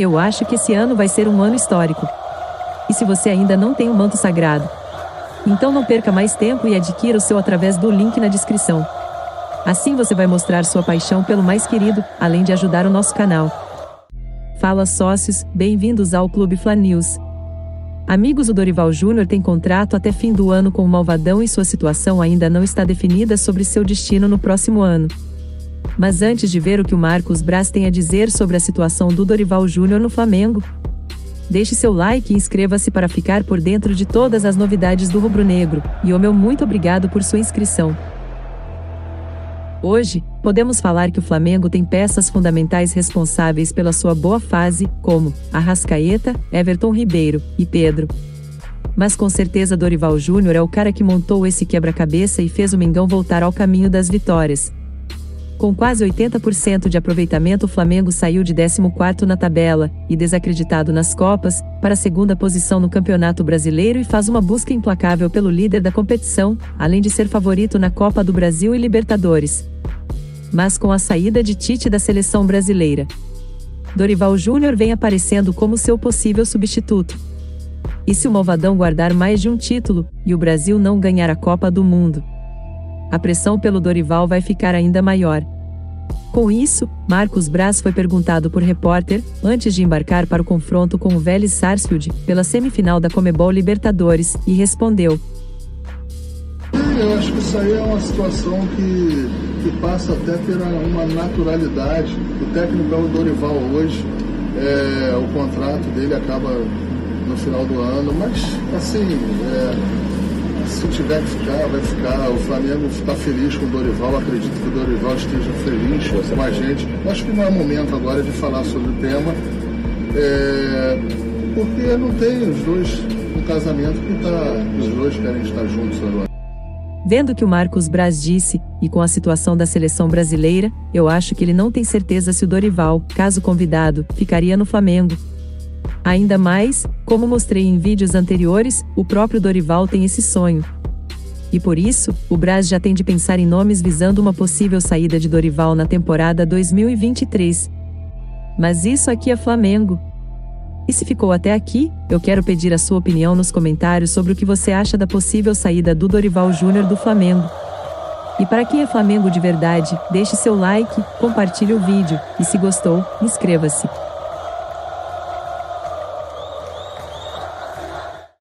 Eu acho que esse ano vai ser um ano histórico. E se você ainda não tem o um manto sagrado, então não perca mais tempo e adquira o seu através do link na descrição. Assim você vai mostrar sua paixão pelo mais querido, além de ajudar o nosso canal. Fala sócios, bem-vindos ao Clube Fla News. Amigos, o Dorival Júnior tem contrato até fim do ano com o Malvadão e sua situação ainda não está definida sobre seu destino no próximo ano. Mas antes de ver o que o Marcos Braz tem a dizer sobre a situação do Dorival Júnior no Flamengo, deixe seu like e inscreva-se para ficar por dentro de todas as novidades do rubro-negro, e o meu muito obrigado por sua inscrição. Hoje, podemos falar que o Flamengo tem peças fundamentais responsáveis pela sua boa fase, como Arrascaeta, Everton Ribeiro e Pedro. Mas com certeza Dorival Júnior é o cara que montou esse quebra-cabeça e fez o Mengão voltar ao caminho das vitórias. Com quase 80% de aproveitamento, o Flamengo saiu de 14º na tabela e desacreditado nas Copas, para a segunda posição no Campeonato Brasileiro e faz uma busca implacável pelo líder da competição, além de ser favorito na Copa do Brasil e Libertadores. Mas com a saída de Tite da seleção brasileira, Dorival Júnior vem aparecendo como seu possível substituto. E se o Malvadão guardar mais de um título e o Brasil não ganhar a Copa do Mundo? A pressão pelo Dorival vai ficar ainda maior. Com isso, Marcos Braz foi perguntado por repórter, antes de embarcar para o confronto com o Vélez Sarsfield, pela semifinal da Comebol Libertadores, e respondeu. Eu acho que isso aí é uma situação que, que passa até por uma naturalidade. O técnico é o Dorival hoje, é, o contrato dele acaba no final do ano, mas assim, é, se tiver que ficar, vai ficar. O Flamengo está feliz com o Dorival, acredito que o Dorival esteja feliz com a gente. Acho que não é momento agora de falar sobre o tema, é, porque não tem os dois um casamento que tá, os dois querem estar juntos agora. Vendo que o Marcos Braz disse, e com a situação da seleção brasileira, eu acho que ele não tem certeza se o Dorival, caso convidado, ficaria no Flamengo, Ainda mais, como mostrei em vídeos anteriores, o próprio Dorival tem esse sonho. E por isso, o Braz já tem de pensar em nomes visando uma possível saída de Dorival na temporada 2023. Mas isso aqui é Flamengo. E se ficou até aqui, eu quero pedir a sua opinião nos comentários sobre o que você acha da possível saída do Dorival Júnior do Flamengo. E para quem é Flamengo de verdade, deixe seu like, compartilhe o vídeo e se gostou, inscreva-se.